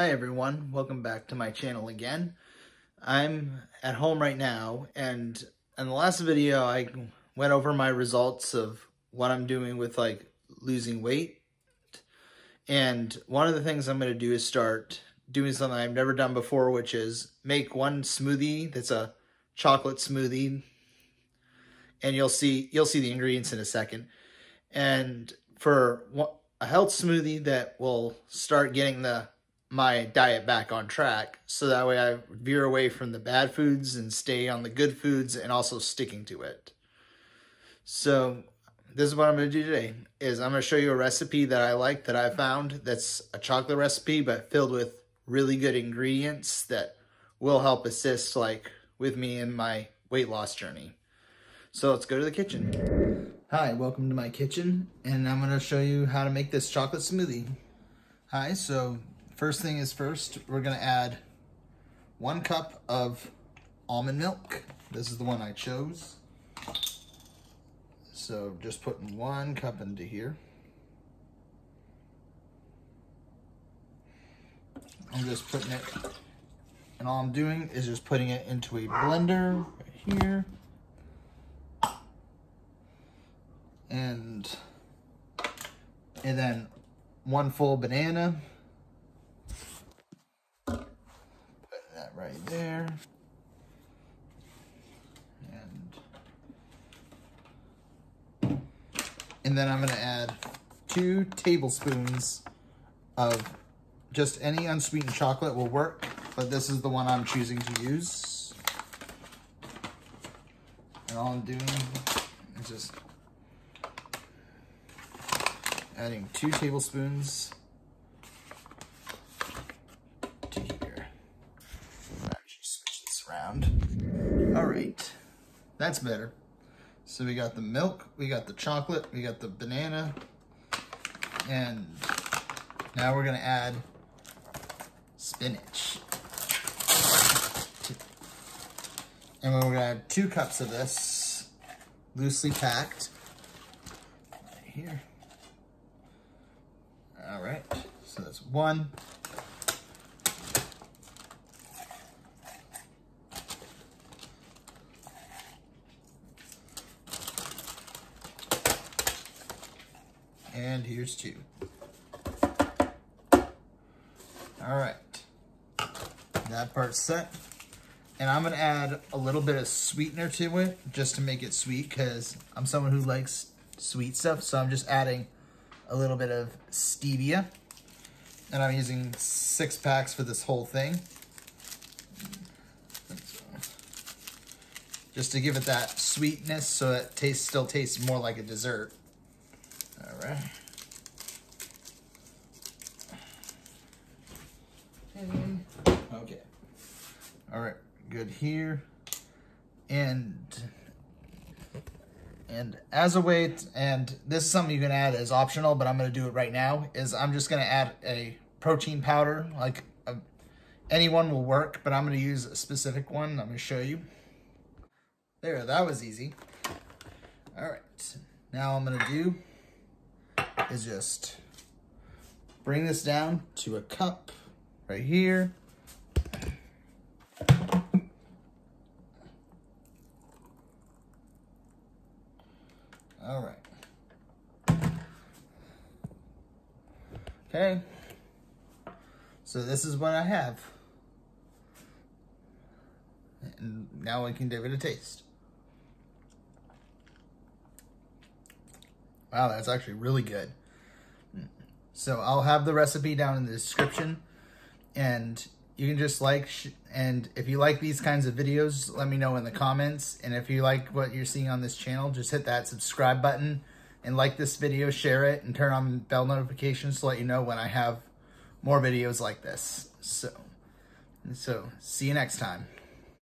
Hi everyone, welcome back to my channel again. I'm at home right now and in the last video I went over my results of what I'm doing with like losing weight. And one of the things I'm going to do is start doing something I've never done before, which is make one smoothie that's a chocolate smoothie. And you'll see you'll see the ingredients in a second. And for a health smoothie that will start getting the my diet back on track so that way I veer away from the bad foods and stay on the good foods and also sticking to it. So this is what I'm going to do today is I'm going to show you a recipe that I like that I found that's a chocolate recipe but filled with really good ingredients that will help assist like with me in my weight loss journey. So let's go to the kitchen. Hi, welcome to my kitchen and I'm going to show you how to make this chocolate smoothie. Hi, so First thing is first, we're gonna add one cup of almond milk. This is the one I chose. So just putting one cup into here. I'm just putting it, and all I'm doing is just putting it into a blender right here. And, and then one full banana. right there. And, and then I'm gonna add two tablespoons of just any unsweetened chocolate will work, but this is the one I'm choosing to use. And all I'm doing is just adding two tablespoons to here. I'll actually switch this around. All right, that's better. So we got the milk, we got the chocolate, we got the banana, and now we're gonna add spinach. And we're gonna add two cups of this, loosely packed, right here. All right, so that's one, And here's two. All right, that part's set. And I'm gonna add a little bit of sweetener to it just to make it sweet because I'm someone who likes sweet stuff. So I'm just adding a little bit of stevia. And I'm using six packs for this whole thing. Just to give it that sweetness so it tastes still tastes more like a dessert. All right. Okay. All right, good here. And and as a weight, and this is something you can add as optional, but I'm gonna do it right now, is I'm just gonna add a protein powder, like um, a, anyone will work, but I'm gonna use a specific one. I'm gonna show you. There, that was easy. All right, now I'm gonna do is just bring this down to a cup right here. All right. Okay. So this is what I have. And now I can give it a taste. Wow, that's actually really good. So I'll have the recipe down in the description and you can just like, and if you like these kinds of videos, let me know in the comments. And if you like what you're seeing on this channel, just hit that subscribe button and like this video, share it, and turn on bell notifications to let you know when I have more videos like this. So, so see you next time.